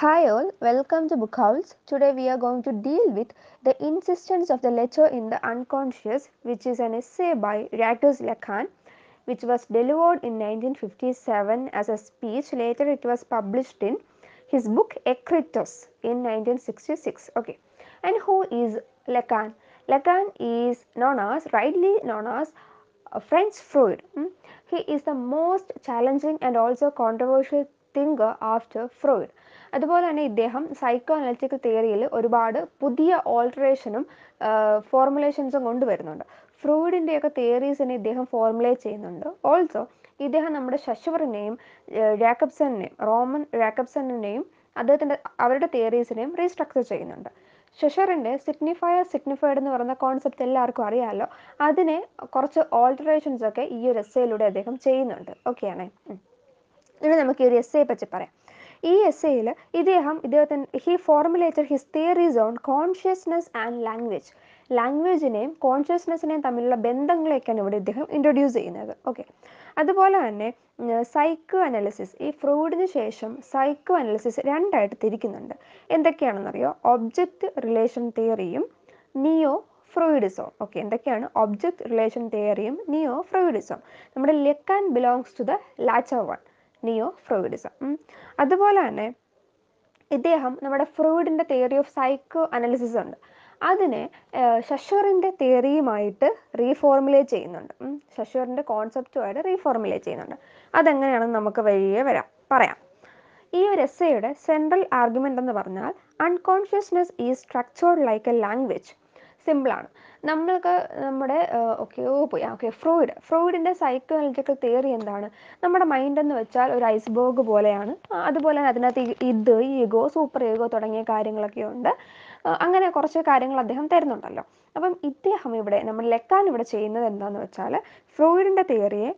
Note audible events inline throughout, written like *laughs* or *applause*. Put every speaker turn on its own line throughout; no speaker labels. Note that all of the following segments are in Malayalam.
Hi all, welcome to Book Howls. Today we are going to deal with the insistence of the lecture in the unconscious, which is an essay by Ratus Lacan, which was delivered in 1957 as a speech. Later it was published in his book Ecritus in 1966. Okay, and who is Lacan? Lacan is known as, rightly known as, uh, French Freud. Hmm? He is the most challenging and also controversial thinker after Freud. അതുപോലെ തന്നെ ഇദ്ദേഹം സൈക്കോ അനലിറ്റിക്കൽ തിയറിയിൽ ഒരുപാട് പുതിയ ഓൾട്ടറേഷനും ഫോർമുലേഷൻസും കൊണ്ടുവരുന്നുണ്ട്. ഫ്രൂഡിന്റെയൊക്കെ തിയറീസിനെ ഇദ്ദേഹം ഫോർമുലേറ്റ് ചെയ്യുന്നുണ്ട്. ഓൾസോ ഇദ്ദേഹം നമ്മുടെ ശശുവറിനെയും ജാക്കബ്സണിനെയും റോമൻ ജാക്കബ്സണിനെയും അദ്ദേഹത്തിന്റെ അവരുടെ തിയറീസിനെയും റീസ്ട്രക്ചർ ചെയ്യുന്നുണ്ട്. ഷെഷറിന്റെ സിഗ്നിഫയർ സിഗ്നിഫൈഡ് എന്ന് പറയുന്ന കോൺസെപ്റ്റ് എല്ലാവർക്കും അറിയാമല്ലോ അതിനെ കുറച്ച് ഓൾട്ടറേഷൻസ് ഒക്കെ ഈ ഒരു എസ്സേയിലൂടെ അദ്ദേഹം ചെയ്യുന്നുണ്ട്. ഓക്കെയാണേ ഇനി നമുക്ക് ഈ ഒരു എസ്സേയെ പറ്റി പറയാം. ഈ എസ്സേയിൽ ഇദ്ദേഹം ഇദ്ദേഹത്തിന് he formulated his theories on consciousness and language ലാംഗ്വേജിനെയും കോൺഷ്യസ്നെസ്സിനെയും തമ്മിലുള്ള ബന്ധങ്ങളെയൊക്കെയാണ് ഇവിടെ ഇദ്ദേഹം ഇൻട്രൊഡ്യൂസ് ചെയ്യുന്നത്. ഓക്കെ അതുപോലെ തന്നെ സൈക്കോ അനാലിസിസ് ഈ ഫ്രൂഡിന് ശേഷം സൈക്കോ അനാലിസിസ് രണ്ടായിട്ട് തിരിക്കുന്നുണ്ട്. എന്തൊക്കെയാണെന്നറിയോ? ഒബ്ജക്റ്റ് റിലേഷൻ തിയറിയും നിയോ ഫ്രൂയിഡിസം ഓക്കെ എന്തൊക്കെയാണ്? ഒബ്ജക്റ്റ് റിലേഷൻ തിയറിയും നിയോ ഫ്രൂയിഡിസം നമ്മുടെ ലെക്കാൻ ബിലോങ്സ് ടു ദ ലാച്ച വൺ. നിയോ ഫ്രോയിഡിസം അതുപോലെ തന്നെ ഇദ്ദേഹം നമ്മുടെ ഫ്രോയിഡിന്റെ തിയറി ഓഫ് സൈക്കോ അനാലിസിസ് ഉണ്ട്. അതിനെ ഷഷറിന്റെ തിയറിയുമായിട്ട് റീഫോർമുലേറ്റ് ചെയ്യുന്നുണ്ട്. ഷഷറിന്റെ കോൺസെപ്റ്റുമായിട്ട് റീഫോർമുലേറ്റ് ചെയ്യുന്നുണ്ട്. അതെങ്ങനെയാണെന്ന് നമുക്ക് വഴിയെ വരാം. പറയാം. ഈ ഒരു എസ്സയുടെ സെൻട്രൽ ആർഗ്യുമെന്റ് എന്ന് പറഞ്ഞാൽ unconsciousness is structured like a language സിമ്പിളാണ് നമ്മൾക്ക് നമ്മുടെ ഓക്കെ ഓ പോയി. Okay Freud. ഫ്രോയിഡിന്റെ സൈക്കോളജിക്കൽ തിയറി എന്താണ്? നമ്മുടെ മൈൻഡ് എന്ന് വെച്ചാൽ ഒരു ഐസ്ബോഗ് പോലെയാണ്. അതുപോലെ തന്നെ അതിനകത്ത് ഇത് ഈഗോ സൂപ്പർ ഈഗോ തുടങ്ങിയ കാര്യങ്ങളൊക്കെ ഉണ്ട്. അങ്ങനെ കുറച്ച് കാര്യങ്ങൾ അദ്ദേഹം തരുന്നുണ്ടല്ലോ. അപ്പം ഇദ്ദേഹം ഇവിടെ നമ്മൾ ലെക്കാൻ ഇവിടെ ചെയ്യുന്നത് എന്താണെന്ന് വെച്ചാൽ ഫ്രോയിഡിന്റെ തിയറിയെ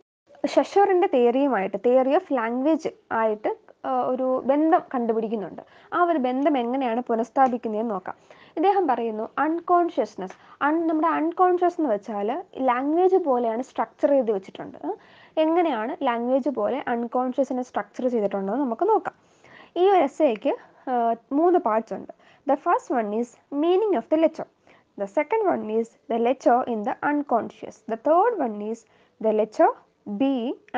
ഷഷറിന്റെ തിയറിയുമായിട്ട് തിയറി ഓഫ് ലാംഗ്വേജ് ആയിട്ട് ഒരു ബന്ധം കണ്ടുപിടിക്കുന്നുണ്ട്. ആ ഒരു ബന്ധം എങ്ങനെയാണ് പുനഃസ്ഥാപിക്കുന്നതെന്ന് നോക്കാം. ഇദ്ദേഹം പറയുന്നു അൺകോൺഷ്യസ്നെസ് അൺ നമ്മുടെ അൺകോൺഷ്യസ് എന്ന് വെച്ചാൽ ലാംഗ്വേജ് പോലെയാണ് സ്ട്രക്ചർ ചെയ്ത് വെച്ചിട്ടുണ്ട്. എങ്ങനെയാണ് ലാംഗ്വേജ് പോലെ അൺകോൺഷ്യസിനെ സ്ട്രക്ചർ ചെയ്തിട്ടുണ്ടെന്ന് നമുക്ക് നോക്കാം. ഈ ഒരു എസ്സേക്ക് മൂന്ന് പാർട്സ് ഉണ്ട്. The first one is meaning of the letter the second one is the letter in the unconscious the third one is the letter be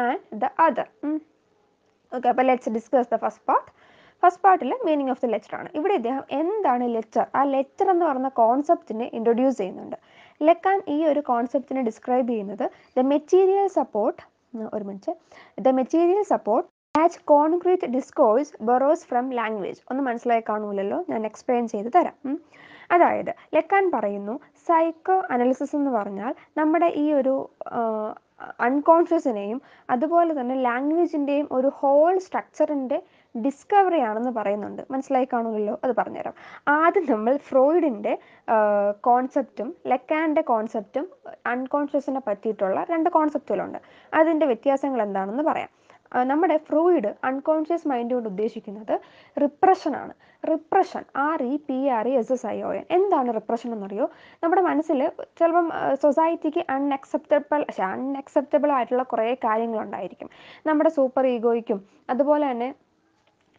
and the other okay അപ്പോൾ let's discuss the first part first പാർട്ടിലെ meaning of the letter ആണ്. ഇവിടെ ഇദ്ദേഹം എന്താണ് ലെറ്റർ ആ ലെറ്റർ എന്ന് പറഞ്ഞ കോൺസെപ്റ്റിനെ ഇൻട്രൊഡ്യൂസ് ചെയ്യുന്നുണ്ട്. ലെക്കാൻ ഈ ഒരു കോൺസെപ്റ്റിനെ ഡിസ്ക്രൈബ് ചെയ്യുന്നത് ദ മെറ്റീരിയൽ സപ്പോർട്ട് ഒരു minute the material support each concrete discourse borrows from language ഒന്ന് മനസ്സിലായി കാണൂലല്ലോ? ഞാൻ എക്സ്പ്ലെയിൻ ചെയ്ത് തരാം. അതായത് ലെക്കാൻ പറയുന്നു സൈക്കോ അനാലിസിസ് എന്ന് പറഞ്ഞാൽ നമ്മുടെ ഈ ഒരു അൺകോൺഷ്യസിനെയും അതുപോലെ തന്നെ ലാംഗ്വേജിന്റെയും ഒരു ഹോൾ സ്ട്രക്ചറിന്റെ ഡിസ്കവറി ആണെന്ന് പറയുന്നുണ്ട്. മനസ്സിലായി കാണുമല്ലോ അത് പറഞ്ഞുതരാം. ആദ്യം നമ്മൾ ഫ്രോയിഡിന്റെ കോൺസെപ്റ്റും ലെക്കാന്റെ കോൺസെപ്റ്റും അൺകോൺഷ്യസിനെ പറ്റിയിട്ടുള്ള രണ്ട് കോൺസെപ്റ്റുകളുണ്ട് അതിന്റെ വ്യത്യാസങ്ങൾ എന്താണെന്ന് പറയാം. നമ്മുടെ ഫ്രൂയിഡ് അൺകോൺഷ്യസ് മൈൻഡ് കൊണ്ട് ഉദ്ദേശിക്കുന്നത് റിപ്രഷനാണ് repression R E P R E S S I O N എന്താണ് റിപ്രഷൻ എന്നറിയോ? നമ്മുടെ മനസ്സിൽ ചിലപ്പം സൊസൈറ്റിക്ക് അൺഅക്സെപ്റ്റബിൾ അൺഅക്സെപ്റ്റബിൾ ആയിട്ടുള്ള കുറേ കാര്യങ്ങളുണ്ടായിരിക്കും. നമ്മുടെ സൂപ്പർ ഈഗോയ്ക്കും അതുപോലെ തന്നെ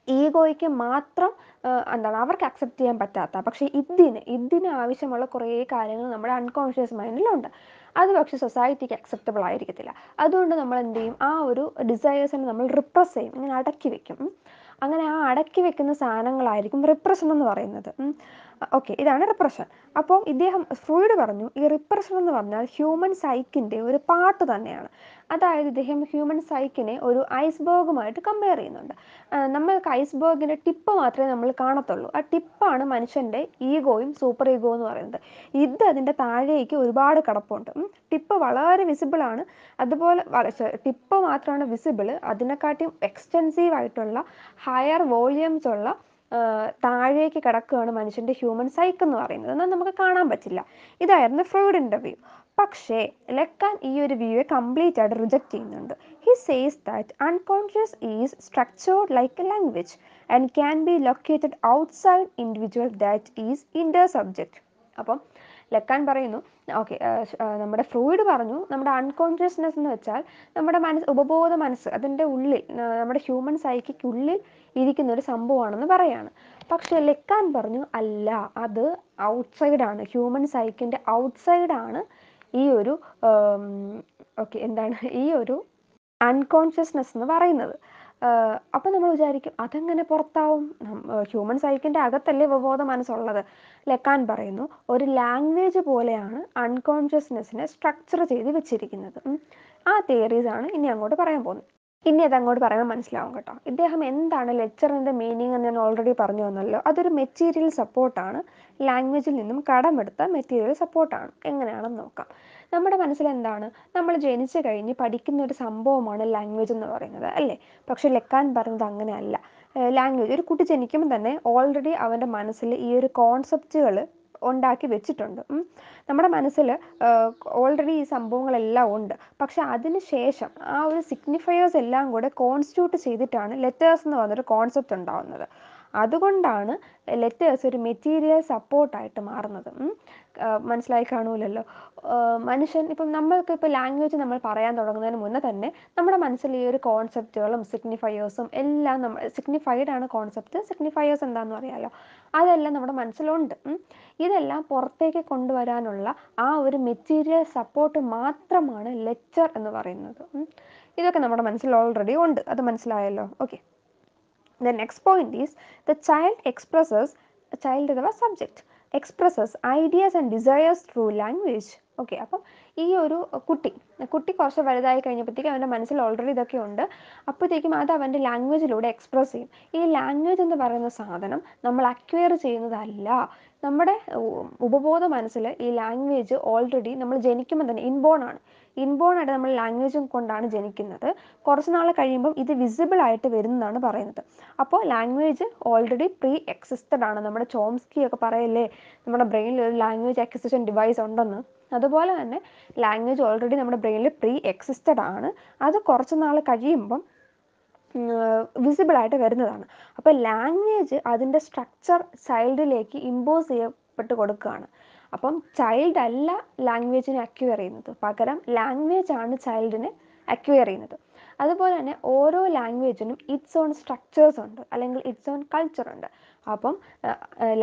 ഈഗോയ്ക്ക് മാത്രം എന്താണ് അവർക്ക് അക്സെപ്റ്റ് ചെയ്യാൻ പറ്റാത്ത പക്ഷേ ഇതിന് ഇതിന് ആവശ്യമുള്ള കുറേ കാര്യങ്ങൾ നമ്മുടെ അൺകോൺഷ്യസ് മൈൻഡിലുണ്ട് അത് പക്ഷേ സൊസൈറ്റിക്ക് അക്സെപ്റ്റബിൾ ആയിരിക്കത്തില്ല. അതുകൊണ്ട് നമ്മൾ എന്ത് ചെയ്യും? ആ ഒരു ഡിസയേഴ്സിനെ നമ്മൾ റിപ്രസ് ചെയ്യും. ഇങ്ങനെ അടക്കി വെക്കും. അങ്ങനെ ആ അടക്കി വെക്കുന്ന സാധനങ്ങളായിരിക്കും റിപ്രഷൻ എന്ന് പറയുന്നത്. ഓക്കെ ഇതാണ് റിപ്രഷൻ അപ്പോൾ ഇദ്ദേഹം ഫ്രൂയിഡ് പറഞ്ഞു ഈ റിപ്രഷൻ എന്ന് പറഞ്ഞാൽ ഹ്യൂമൻ സൈക്കിന്റെ ഒരു പാർട്ട് തന്നെയാണ്. അതായത് ഇദ്ദേഹം ഹ്യൂമൻ സൈക്കിനെ ഒരു ഐസ്ബർഗുമായിട്ട് കമ്പയർ ചെയ്യുന്നുണ്ട്. നമ്മൾക്ക് ഐസ്ബർഗിന്റെ ടിപ്പ് മാത്രമേ നമ്മൾ കാണത്തുള്ളൂ. ആ ടിപ്പാണ് മനുഷ്യന്റെ ഈഗോയും സൂപ്പർ ഈഗോ എന്ന് പറയുന്നത്. ഇത് അതിന്റെ താഴേക്ക് ഒരുപാട് കിടപ്പുണ്ട്. ടിപ്പ് വളരെ വിസിബിൾ ആണ്. അതുപോലെ ടിപ്പ് മാത്രമാണ് വിസിബിൾ അതിനെക്കാട്ടിയും എക്സ്റ്റെൻസീവ് ആയിട്ടുള്ള ഹയർ വോളിയംസ് ഉള്ള താഴേക്ക് കിടക്കുകയാണ് മനുഷ്യന്റെ ഹ്യൂമൻ സൈക്ക് എന്ന് പറയുന്നത്. എന്നാൽ നമുക്ക് കാണാൻ പറ്റില്ല. ഇതായിരുന്നു ഫ്രോയിഡിന്റെ വ്യൂ പക്ഷേ ലെക്കാൻ ഈ ഒരു വ്യൂയെ കംപ്ലീറ്റ് ആയിട്ട് റിജക്റ്റ് ചെയ്യുന്നുണ്ട്. He says that unconscious is structured like a language and can be located outside individual that is inter subject അപ്പം ലെക്കാൻ പറയുന്നു. ഓക്കെ നമ്മുടെ ഫ്രൂയിഡ് പറഞ്ഞു നമ്മുടെ അൺകോൺഷ്യസ്നെസ് എന്ന് വെച്ചാൽ നമ്മുടെ മനസ്സ് ഉപബോധ മനസ്സ് അതിന്റെ ഉള്ളിൽ നമ്മുടെ ഹ്യൂമൻ സൈക്കിക്കുള്ളിൽ ഇരിക്കുന്ന ഒരു സംഭവമാണെന്ന് പറയാണ്. പക്ഷെ ലെക്കാൻ പറഞ്ഞു അല്ല അത് ഔട്ട്സൈഡാണ് ഹ്യൂമൻ സൈക്കിന്റെ ഔട്ട്സൈഡാണ് ഈ ഒരു ഓക്കെ എന്താണ് ഈ ഒരു അൺകോൺഷ്യസ്നെസ് എന്ന് പറയുന്നത്. അപ്പം നമ്മൾ വിചാരിക്കും അതെങ്ങനെ പുറത്താവും? ഹ്യൂമൻ സൈക്കിന്റെ അകത്തല്ലേ ഉപബോധ മനസ്സുള്ളത്? ലെക്കാൻ പറയുന്നു ഒരു ലാംഗ്വേജ് പോലെയാണ് അൺകോൺഷ്യസ്നെസ്സിനെ സ്ട്രക്ചർ ചെയ്ത് വെച്ചിരിക്കുന്നത്. ആ തിയറീസാണ് ഇനി അങ്ങോട്ട് പറയാൻ പോകുന്നത്. ഇനി അത് അങ്ങോട്ട് മനസ്സിലാവും കേട്ടോ. ഇദ്ദേഹം എന്താണ് ലെക്ചറിന്റെ മീനിങ് എന്ന് ഞാൻ ഓൾറെഡി പറഞ്ഞു തന്നല്ലോ അതൊരു മെറ്റീരിയൽ സപ്പോർട്ടാണ് ലാംഗ്വേജിൽ നിന്നും കടമെടുത്ത മെറ്റീരിയൽ സപ്പോർട്ടാണ് എങ്ങനെയാണെന്ന് നോക്കാം. നമ്മുടെ മനസ്സിൽ എന്താണ് നമ്മൾ ജനിച്ചു കഴിഞ്ഞ് പഠിക്കുന്ന ഒരു സംഭവമാണ് ലാംഗ്വേജ് എന്ന് പറയുന്നത് അല്ലേ? പക്ഷെ ലെക്കാൻ പറയുന്നത് അങ്ങനെയല്ല. ലാംഗ്വേജ് ഒരു കുട്ടി ജനിക്കുമ്പോൾ തന്നെ ഓൾറെഡി അവന്റെ മനസ്സിൽ ഈ ഒരു കോൺസെപ്റ്റുകൾ ഉണ്ടാക്കി വെച്ചിട്ടുണ്ട്. നമ്മുടെ മനസ്സിൽ ഓൾറെഡി ഈ സംഭവങ്ങളെല്ലാം ഉണ്ട്. പക്ഷെ അതിന് ശേഷം ആ ഒരു സിഗ്നിഫയേഴ്സ് എല്ലാം കൂടെ കോൺസ്റ്റിറ്റ്യൂട്ട് ചെയ്തിട്ടാണ് ലെറ്റേഴ്സ് എന്ന് പറഞ്ഞൊരു കോൺസെപ്റ്റ് ഉണ്ടാവുന്നത്. അതുകൊണ്ടാണ് ലെറ്റേഴ്സ് ഒരു മെറ്റീരിയൽ സപ്പോർട്ടായിട്ട് മാറുന്നത്. മനസ്സിലായി കാണൂലല്ലോ. മനുഷ്യൻ ഇപ്പം നമ്മൾക്ക് ഇപ്പോൾ ലാംഗ്വേജ് നമ്മൾ പറയാൻ തുടങ്ങുന്നതിന് മുന്നേ തന്നെ നമ്മുടെ മനസ്സിൽ ഈ ഒരു കോൺസെപ്റ്റുകളും സിഗ്നിഫയേഴ്സും എല്ലാം നമ്മൾ സിഗ്നിഫൈഡ് ആണ് കോൺസെപ്റ്റ് സിഗ്നിഫയേഴ്സ് എന്താണെന്ന് അറിയാലോ അതെല്ലാം നമ്മുടെ മനസ്സിലുണ്ട്. ഇതെല്ലാം പുറത്തേക്ക് കൊണ്ടുവരാനുള്ള ആ ഒരു മെറ്റീരിയൽ സപ്പോർട്ട് മാത്രമാണ് ലെക്ചർ എന്ന് പറയുന്നത്. ഇതൊക്കെ നമ്മുടെ മനസ്സിൽ ഓൾറെഡി ഉണ്ട്. അത് മനസ്സിലായല്ലോ? Okay the next point is the child expresses child അഥവാ subject. Expresses ideas and desires through language okay അപ്പം ഈ ഒരു കുട്ടി കുട്ടി കുറച്ച് വലുതായി കഴിഞ്ഞപ്പോഴത്തേക്കും അവന്റെ മനസ്സിൽ ഓൾറെഡി ഇതൊക്കെ ഉണ്ട്. അപ്പോഴത്തേക്കും അത് അവന്റെ ലാംഗ്വേജിലൂടെ എക്സ്പ്രസ് ചെയ്യും. ഈ ലാംഗ്വേജ് എന്ന് പറയുന്ന സാധനം നമ്മൾ അക്വയർ ചെയ്യുന്നതല്ല. നമ്മുടെ ഉപബോധ മനസ്സിൽ ഈ ലാംഗ്വേജ് ഓൾറെഡി നമ്മൾ ജനിക്കുമ്പോൾ തന്നെ ഇൻബോൺ ആണ്. ഇൻബോൺ ആയിട്ട് നമ്മൾ ലാംഗ്വേജും കൊണ്ടാണ് ജനിക്കുന്നത്. കുറച്ച് നാൾ കഴിയുമ്പം ഇത് വിസിബിൾ ആയിട്ട് വരുന്നതാണ് പറയുന്നത്. അപ്പോൾ ലാംഗ്വേജ് ഓൾറെഡി പ്രീ എക്സിസ്റ്റഡ് ആണ്. നമ്മുടെ ചോംസ്കി ഒക്കെ പറയല്ലേ നമ്മുടെ ബ്രെയിനിൽ ഒരു ലാംഗ്വേജ് അക്വിസിഷൻ ഡിവൈസ് ഉണ്ടെന്ന്. അതുപോലെ തന്നെ ലാംഗ്വേജ് ഓൾറെഡി നമ്മുടെ ബ്രെയിനിൽ പ്രീ എക്സിസ്റ്റഡ് ആണ്. അത് കുറച്ച് നാൾ കഴിയുമ്പം വിസിബിൾ ആയിട്ട് വരുന്നതാണ്. അപ്പോൾ ലാംഗ്വേജ് അതിന്റെ സ്ട്രക്ചർ ചൈൽഡിലേക്ക് ഇമ്പോസ് ചെയ്യപ്പെട്ട് കൊടുക്കുകയാണ് അപ്പം ചൈൽഡ് അല്ല ലാംഗ്വേജിനെ അക്വയർ ചെയ്യുന്നത്. പകരം ലാംഗ്വേജ് ആണ് ചൈൽഡിനെ അക്വയർ ചെയ്യുന്നത്. അതുപോലെ തന്നെ ഓരോ ലാംഗ്വേജിനും ഇറ്റ്സ് ഓൺ സ്ട്രക്ചേഴ്സ് ഉണ്ട്. അല്ലെങ്കിൽ ഇറ്റ്സ് ഓൺ കൾച്ചർ ഉണ്ട്. അപ്പം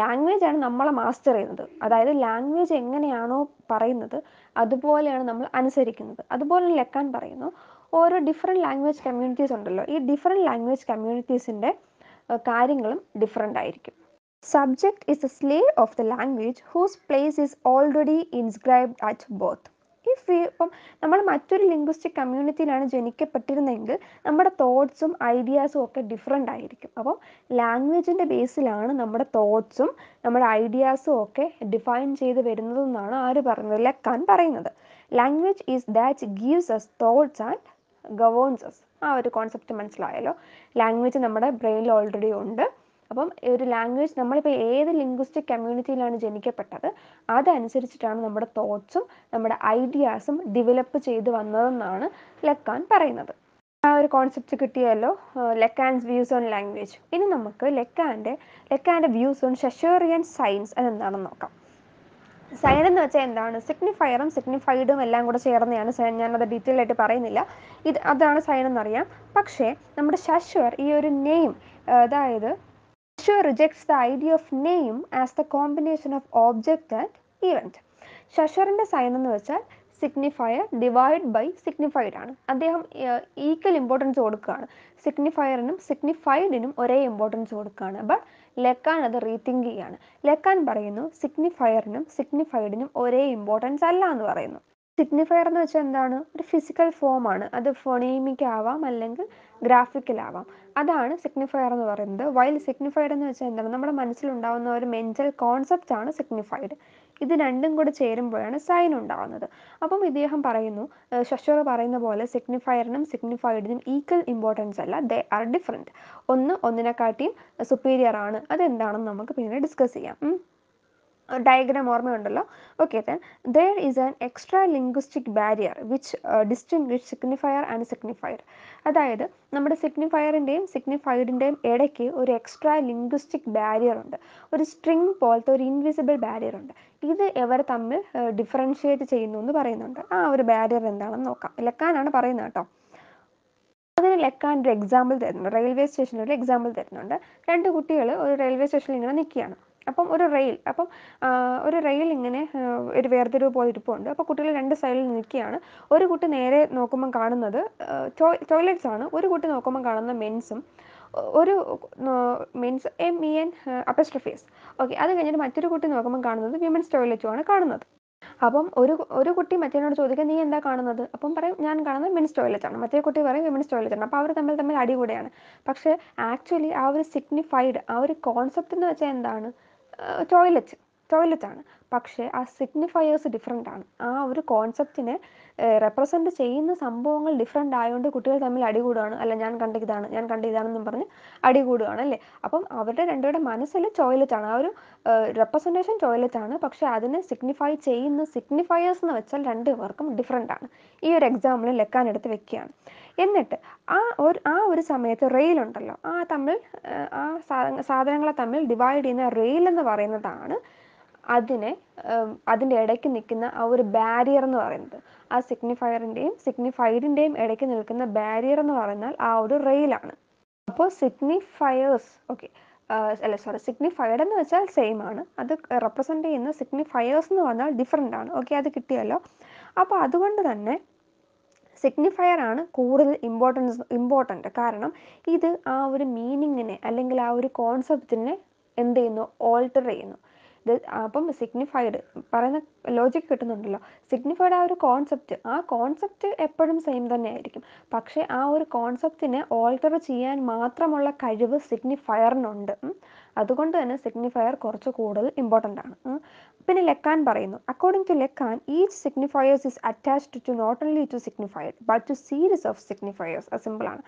ലാംഗ്വേജ് ആണ് നമ്മളെ മാസ്റ്റർ ചെയ്യുന്നത്. അതായത് ലാംഗ്വേജ് എങ്ങനെയാണോ പറയുന്നത് അതുപോലെയാണ് നമ്മൾ അനുസരിക്കുന്നത്. അതുപോലെ ലെക്കാൻ പറയുന്നു. ഓരോ ഡിഫറെന്റ് ലാംഗ്വേജ് കമ്മ്യൂണിറ്റീസ് ഉണ്ടല്ലോ. ഈ ഡിഫറെന്റ് ലാംഗ്വേജ് കമ്മ്യൂണിറ്റീസിന്റെ കാര്യങ്ങളും ഡിഫറെന്റ് ആയിരിക്കും. Subject is a slave of the language whose place is already inscribed at both if ഇപ്പം നമ്മൾ മറ്റൊരു ലിംഗ്വിസ്റ്റിക് കമ്മ്യൂണിറ്റിയിലാണ് ജനിക്കപ്പെട്ടിരുന്നെങ്കിൽ നമ്മുടെ തോട്ട്സും ഐഡിയാസും ഒക്കെ ഡിഫറെന്റ് ആയിരിക്കും. അപ്പോൾ ലാംഗ്വേജിന്റെ ബേസിലാണ് നമ്മുടെ തോട്ട്സും നമ്മുടെ ഐഡിയാസും ഒക്കെ ഡിഫൈൻ ചെയ്ത് വരുന്നതെന്നാണ് ആര് പറയുന്നത്? ലെക്കാൻ പറയുന്നത്. Language is that gives us thoughts and governs ആ ഒരു കോൺസെപ്റ്റ് മനസ്സിലായല്ലോ. ലാംഗ്വേജ് നമ്മുടെ ബ്രെയിനിൽ ഓൾറെഡി ഉണ്ട്. അപ്പം ഒരു ലാംഗ്വേജ് നമ്മളിപ്പോൾ ഏത് ലിംഗ്വിസ്റ്റിക് കമ്മ്യൂണിറ്റിയിലാണ് ജനിക്കപ്പെട്ടത് അതനുസരിച്ചിട്ടാണ് നമ്മുടെ തോട്ട്സും നമ്മുടെ ഐഡിയാസും ഡെവലപ്പ് ചെയ്ത് വന്നതെന്നാണ് ലക്കാൻ പറയുന്നത്. ആ ഒരു കോൺസെപ്റ്റ് കിട്ടിയല്ലോ ലെക്കാൻസ് വ്യൂസ് ഓൺ ലാംഗ്വേജ് ഇനി നമുക്ക് ലെക്കാന്റെ ലെക്കാന്റെ വ്യൂസ് ഓൺ ഷെഷോറിയൻ സയൻസ് അതെന്താണെന്ന് നോക്കാം. സൈൻ എന്ന് വെച്ചാൽ എന്താണ് സിഗ്നിഫയറും സിഗ്നിഫൈഡും എല്ലാം കൂടെ ചേർന്നതാണ് സൈൻ ഞാനത് ഡീറ്റെയിൽ ആയിട്ട് പറയുന്നില്ല. ഇത് അതാണ് സൈൻ എന്നറിയാം പക്ഷേ നമ്മുടെ ശശ്വർ ഈ ഒരു നെയിം അതായത് Saussure rejects the idea of name as the combination of object and event ശശ്വറിന്റെ sign എന്ന് വെച്ചാൽ സിഗ്നിഫയർ ഡിവൈഡ് ബൈ സിഗ്നിഫൈഡ് ആണ്. അദ്ദേഹം ഈക്വൽ ഇമ്പോർട്ടൻസ് കൊടുക്കുകയാണ്. സിഗ്നിഫയറിനും സിഗ്നിഫൈഡിനും ഒരേ ഇമ്പോർട്ടൻസ് കൊടുക്കുകയാണ്. ബട്ട് ലെക്കാൻ അത് റീതിങ്ക് ചെയ്യാണ്. ലെക്കാൻ പറയുന്നു സിഗ്നിഫയറിനും സിഗ്നിഫൈഡിനും ഒരേ ഇമ്പോർട്ടൻസ് അല്ല എന്ന് പറയുന്നു. സിഗ്നിഫയർ എന്ന് വെച്ചാൽ എന്താണ്? ഒരു ഫിസിക്കൽ ഫോം ആണ്. അത് ഫോണീമിക് ആവാം അല്ലെങ്കിൽ ഗ്രാഫിക്കൽ ആവാം. അതാണ് സിഗ്നിഫയർ എന്ന് പറയുന്നത്. വൈൽ സിഗ്നിഫൈഡ് എന്ന് വെച്ചാൽ എന്താണ്? നമ്മുടെ മനസ്സിലുണ്ടാവുന്ന ഒരു മെന്റൽ കോൺസെപ്റ്റ് ആണ് സിഗ്നിഫൈഡ് ഇത് രണ്ടും കൂടെ ചേരുമ്പോഴാണ് സൈൻ ഉണ്ടാകുന്നത് അപ്പം ഇദ്ദേഹം പറയുന്നു ശശോർ പറയുന്ന പോലെ സിഗ്നിഫയറിനും സിഗ്നിഫൈഡിനും ഈക്വൽ ഇമ്പോർട്ടൻസ് അല്ല ദേ ആർ ഡിഫറെന്റ് ഒന്ന് ഒന്നിനെക്കാട്ടിയും സുപ്പീരിയർ ആണ്. അതെന്താണെന്ന് നമുക്ക് പിന്നീട് ഡിസ്കസ് ചെയ്യാം. ഡയഗ്രാം ഓർമ്മയുണ്ടല്ലോ? Okay then there is an extra linguistic barrier which distinguish signifier and signifier അതായത് നമ്മുടെ സിഗ്നിഫയറിന്റെയും സിഗ്നിഫൈഡിന്റെയും ഇടയ്ക്ക് ഒരു എക്സ്ട്രാ ലിംഗ്വിസ്റ്റിക് ബാരിയർ ഉണ്ട്. ഒരു സ്ട്രിങ് പോലത്തെ ഒരു ഇൻവിസിബിൾ ബാരിയർ ഉണ്ട്. ഇത് എവർ തമ്മിൽ ഡിഫറൻഷിയേറ്റ് ചെയ്യുന്നു എന്ന് പറയുന്നുണ്ട്. ആ ഒരു ബാരിയർ എന്താണെന്ന് നോക്കാം. ലെക്കാനാണ് പറയുന്നത് കേട്ടോ. അതിന് ലെക്കാൻ ഒരു എക്സാമ്പിൾ തരുന്നുണ്ട്. റെയിൽവേ സ്റ്റേഷനിൽ ഒരു എക്സാമ്പിൾ തരുന്നുണ്ട്. രണ്ട് കുട്ടികൾ ഒരു റെയിൽവേ സ്റ്റേഷനിൽ ഇങ്ങനെ നിൽക്കുകയാണ്. അപ്പം ഒരു റെയിൽ അപ്പം ഒരു റെയിൽ ഇങ്ങനെ ഒരു വേർതിരിവ് പോലെ ഇരിപ്പുണ്ട്. അപ്പോൾ കുട്ടികൾ രണ്ട് സൈഡിൽ നിൽക്കുകയാണ്. ഒരു കുട്ടി നേരെ നോക്കുമ്പം കാണുന്നത് ടോയ്ലറ്റ്സ് ആണ്. ഒരു കുട്ടി നോക്കുമ്പം കാണുന്ന മെൻസും ഒരു men's M E N apostrophes okay അത് കഴിഞ്ഞിട്ട് മറ്റൊരു കുട്ടി നോക്കുമ്പോൾ കാണുന്നത് വിമൻസ് ടോയ്ലറ്റും ആണ് കാണുന്നത്. അപ്പം ഒരു ഒരു കുട്ടി മറ്റേനോട് ചോദിക്കുക നീ എന്താ കാണുന്നത്? അപ്പം പറയും ഞാൻ കാണുന്നത് മെൻസ് ടോയ്ലറ്റ് ആണ്. മറ്റേ കുട്ടി പറയും വിമൻസ് ടോയ്ലറ്റ് ആണ്. അപ്പോൾ അവർ തമ്മിൽ തമ്മിൽ അടി കൂടെയാണ് പക്ഷേ ആക്ച്വലി ആ ഒരു സിഗ്നിഫൈഡ് ആ ഒരു കോൺസെപ്റ്റ് എന്ന് വെച്ചാൽ എന്താണ്? ടോയ്ലറ്റ് ടോയ്ലറ്റ് ആണ് പക്ഷേ ആ സിഗ്നിഫയേഴ്സ് ഡിഫറെന്റ് ആണ്. ആ ഒരു കോൺസെപ്റ്റിനെ റെപ്രസെന്റ് ചെയ്യുന്ന സംഭവങ്ങൾ ഡിഫറെന്റ് ആയതുകൊണ്ട് കുട്ടികൾ തമ്മിൽ അടികൂടുകയാണ് അല്ല ഞാൻ കണ്ട ഇതാണ് ഞാൻ കണ്ട ഇതാണെന്നും പറഞ്ഞ് അടികൂടുകയാണ് അല്ലേ? അപ്പം അവരുടെ രണ്ടുപേരുടെ മനസ്സിൽ ആണ് ആ ഒരു റെപ്രസെന്റേഷൻ ആണ് പക്ഷേ അതിനെ സിഗ്നിഫൈ ചെയ്യുന്ന സിഗ്നിഫയേഴ്സ് എന്ന് വെച്ചാൽ രണ്ട് പേർക്കും ഡിഫറെന്റ് ആണ്. ഈ ഒരു എക്സാമ്പിൾ ലെക്കാൻ എടുത്ത് വെക്കുകയാണ്. എന്നിട്ട് ആ ഒരു ആ ഒരു സമയത്ത് റെയിൽ ഉണ്ടല്ലോ. ആ തമ്മിൽ ആ സാധനങ്ങളെ തമ്മിൽ ഡിവൈഡ് ചെയ്യുന്ന റെയിൽ എന്ന് പറയുന്നതാണ് അതിനെ അതിന്റെ ഇടയ്ക്ക് നിൽക്കുന്ന ആ ഒരു ബാരിയർ എന്ന് പറയുന്നത്. ആ സിഗ്നിഫയറിന്റെയും സിഗ്നിഫൈഡിന്റെയും ഇടയ്ക്ക് നിൽക്കുന്ന ബാരിയർ എന്ന് പറഞ്ഞാൽ ആ ഒരു റെയിലാണ് അപ്പോൾ സിഗ്നിഫയേഴ്സ് ഓക്കെ അല്ല സോറി സിഗ്നിഫൈഡ് എന്ന് വെച്ചാൽ സെയിം ആണ്. അത് റെപ്രസെന്റ് ചെയ്യുന്ന സിഗ്നിഫയേഴ്സ് എന്ന് പറഞ്ഞാൽ ഡിഫറെന്റ് ആണ്. ഓക്കെ അത് കിട്ടിയല്ലോ. അപ്പോൾ അതുകൊണ്ട് തന്നെ സിഗ്നിഫയർ ആണ് കൂടുതൽ ഇമ്പോർട്ടൻസ് ഇമ്പോർട്ടന്റ് കാരണം ഇത് ആ ഒരു മീനിങ്ങിനെ അല്ലെങ്കിൽ ആ ഒരു കോൺസെപ്റ്റിനെ എന്ത് ചെയ്യുന്നു? ഓൾട്ടർ ചെയ്യുന്നു. അപ്പം സിഗ്നിഫൈഡ് പറയുന്ന ലോജിക് കിട്ടുന്നുണ്ടല്ലോ. സിഗ്നിഫൈഡ് ആ ഒരു കോൺസെപ്റ്റ് ആ കോൺസെപ്റ്റ് എപ്പോഴും സെയിം തന്നെ ആയിരിക്കും പക്ഷേ ആ ഒരു കോൺസെപ്റ്റിനെ ഓൾട്ടർ ചെയ്യാൻ മാത്രമുള്ള കഴിവ് സിഗ്നിഫയറിനുണ്ട് അതുകൊണ്ട് തന്നെ സിഗ്നിഫയർ കുറച്ച് കൂടുതൽ ഇമ്പോർട്ടന്റ് ആണ്. പിന്നെ ലെക്കാൻ പറയുന്നു according to Lacan each signifiers is attached to not only to signified but to series of signifiers സിമ്പിളാണ്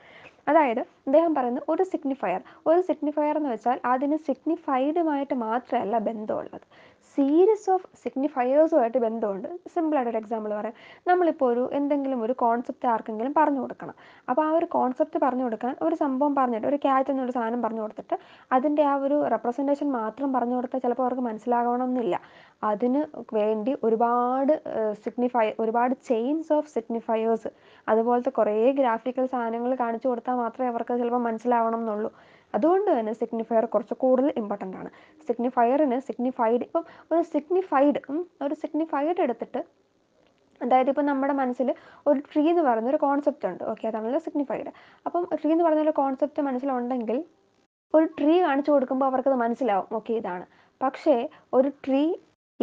അതായത് അദ്ദേഹം പറയുന്നത് ഒരു സിഗ്നിഫയർ ഒരു സിഗ്നിഫയർ എന്ന് വെച്ചാൽ അതിന് സിഗ്നിഫൈഡുമായിട്ട് മാത്രമല്ല ബന്ധമുള്ളത്. സീരീസ് ഓഫ് സിഗ്നിഫയേഴ്സുമായിട്ട് ബന്ധമുണ്ട്. സിമ്പിളായിട്ട് ഒരു എക്സാമ്പിൾ പറയാം. നമ്മളിപ്പോൾ ഒരു എന്തെങ്കിലും ഒരു കോൺസെപ്റ്റ് ആർക്കെങ്കിലും പറഞ്ഞു കൊടുക്കണം. അപ്പോൾ ആ ഒരു കോൺസെപ്റ്റ് പറഞ്ഞു കൊടുക്കാൻ ഒരു സംഭവം പറഞ്ഞിട്ട് ഒരു ക്യാറ്റ് എന്നൊരു സാധനം പറഞ്ഞു കൊടുത്തിട്ട് അതിന്റെ ആ ഒരു റെപ്രസെന്റേഷൻ മാത്രം പറഞ്ഞു കൊടുത്താൽ ചിലപ്പോൾ അവർക്ക് മനസ്സിലാകണമെന്നില്ല. അതിന് വേണ്ടി ഒരുപാട് സിഗ്നിഫൈ ഒരുപാട് ചെയിൻസ് ഓഫ് സിഗ്നിഫയേഴ്സ് അതുപോലത്തെ കുറേ ഗ്രാഫിക്കൽ സാധനങ്ങൾ കാണിച്ചു കൊടുത്താൽ മാത്രമേ അവർക്ക് ചിലപ്പോൾ മനസ്സിലാവണം എന്നുള്ളൂ അതുകൊണ്ട് തന്നെ സിഗ്നിഫയർ കുറച്ച് കൂടുതൽ ഇമ്പോർട്ടന്റ് ആണ്. സിഗ്നിഫയറിന് സിഗ്നിഫൈഡ് ഇപ്പം ഒരു സിഗ്നിഫൈഡ് ഒരു സിഗ്നിഫൈഡ് എടുത്തിട്ട് അതായത് ഇപ്പം നമ്മുടെ മനസ്സിൽ ഒരു ട്രീ എന്ന് പറയുന്ന ഒരു കോൺസെപ്റ്റ് ഉണ്ട്. ഓക്കെ അതാണല്ലോ സിഗ്നിഫൈഡ് അപ്പം ട്രീ എന്ന് പറയുന്ന ഒരു കോൺസെപ്റ്റ് മനസ്സിലുണ്ടെങ്കിൽ ഒരു ട്രീ കാണിച്ചു കൊടുക്കുമ്പോൾ അവർക്കത് മനസ്സിലാവും. ഓക്കെ ഇതാണ്. പക്ഷേ ഒരു ട്രീ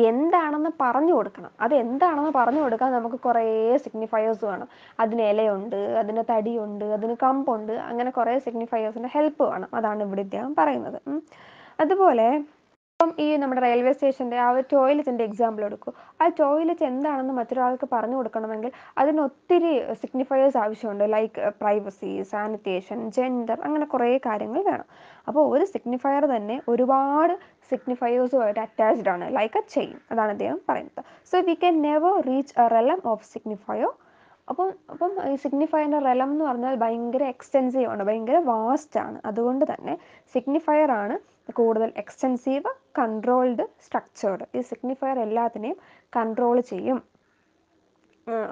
എന്താണെന്ന് പറഞ്ഞു കൊടുക്കണം. അത് എന്താണെന്ന് പറഞ്ഞു കൊടുക്കാൻ നമുക്ക് കുറേ സിഗ്നിഫയേഴ്സ് വേണം. അതിന് ഇലയുണ്ട് അതിന് തടിയുണ്ട് അതിന് കമ്പുണ്ട് അങ്ങനെ കുറേ സിഗ്നിഫയേഴ്സിന്റെ ഹെൽപ്പ് വേണം. അതാണ് ഇവിടെ ഇദ്ദേഹം പറയുന്നത്. അതുപോലെ ഇപ്പം ഈ നമ്മുടെ റെയിൽവേ സ്റ്റേഷന്റെ ആ ഒരു ടോയ്ലറ്റിന്റെ എക്സാമ്പിൾ എടുക്കൂ. ആ ടോയ്ലറ്റ് എന്താണെന്ന് മറ്റൊരാൾക്ക് പറഞ്ഞു കൊടുക്കണമെങ്കിൽ അതിന് ഒത്തിരി സിഗ്നിഫയേഴ്സ് ആവശ്യമുണ്ട്. ലൈക്ക് പ്രൈവസി സാനിറ്റേഷൻ ജെൻഡർ അങ്ങനെ കുറേ കാര്യങ്ങൾ വേണം. അപ്പോൾ ഒരു സിഗ്നിഫയർ തന്നെ ഒരുപാട് സിഗ്നിഫയേഴ്സുമായിട്ട് അറ്റാച്ച്ഡ് ആണ്. ലൈക്ക് എ ചെയിൻ അതാണ് അദ്ദേഹം പറയുന്നത്. So we can never reach a realm of signifier അപ്പം അപ്പം ഈ സിഗ്നിഫയറിന്റെ റെലം എന്ന് പറഞ്ഞാൽ ഭയങ്കര എക്സ്റ്റെൻസീവ് ആണ്. ഭയങ്കര വാസ്റ്റ് ആണ്. അതുകൊണ്ട് തന്നെ സിഗ്നിഫയർ ആണ് കൂടുതൽ എക്സ്റ്റെൻസീവ് കൺട്രോൾഡ് സ്ട്രക്ചേർഡ് ഈ സിഗ്നിഫയർ എല്ലാത്തിനെയും കൺട്രോൾ ചെയ്യും.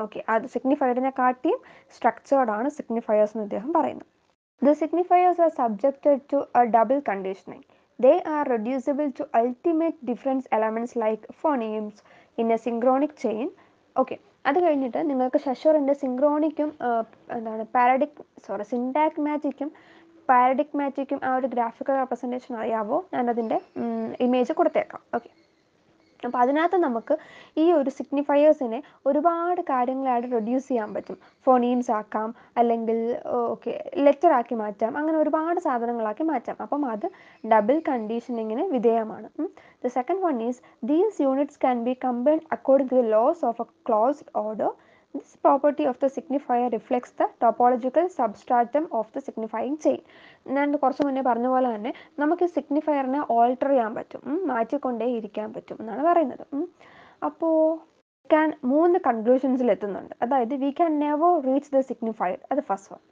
ഓക്കെ അത് സിഗ്നിഫയറിനെ കാട്ടിയും സ്ട്രക്ചേർഡ് ആണ് സിഗ്നിഫയേഴ്സ് എന്ന് അദ്ദേഹം പറയുന്നു. The signifiers are subjected to a double conditioning they are reducible to ultimate difference elements like phonemes in a synchronic chain okay അത് കഴിഞ്ഞിട്ട് നിങ്ങൾക്ക് ഷഷോറിന്റെ സിങ്ക്രോണിക്കും എന്താണ് പാരഡിക് സോറി സിൻഡാക് മാജിക്കും പാരഡിക് മാജിക്കും ആ ഒരു ഗ്രാഫിക്കൽ റെപ്രസെന്റേഷൻ അറിയാവോ? ഞാനതിന്റെ ഇമേജ് കൊടുത്തേക്കാം. ഓക്കെ അപ്പോൾ അതിനകത്ത് നമുക്ക് ഈ ഒരു സിഗ്നിഫയേഴ്സിനെ ഒരുപാട് കാര്യങ്ങളായിട്ട് റെഡ്യൂസ് ചെയ്യാൻ പറ്റും. ഫോണീംസ് ആക്കാം അല്ലെങ്കിൽ ഓക്കെ ലെറ്റർ ആക്കി മാറ്റാം അങ്ങനെ ഒരുപാട് സാധനങ്ങളാക്കി മാറ്റാം. അപ്പം അത് ഡബിൾ കണ്ടീഷനിങ്ങിന് വിധേയമാണ്. The second one is these units can be combined according to the laws of a closed order this property of the signifier reflects the topological substratum of the signifying chain. ഞാൻ കുറച്ച് മുന്നേ പറഞ്ഞ പോലെ തന്നെ നമുക്ക് സിഗ്നിഫയറിനെ ഓൾട്ടർ ചെയ്യാൻ പറ്റും. മാറ്റിക്കൊണ്ടേ ഇരിക്കാൻ പറ്റും എന്നാണ് പറയുന്നത്. അപ്പോൾ ക്യാൻ മൂന്ന് കൺക്ലൂഷൻസിൽ എത്തുന്നുണ്ട്. അതായത് we can never reach the signifier അത് first one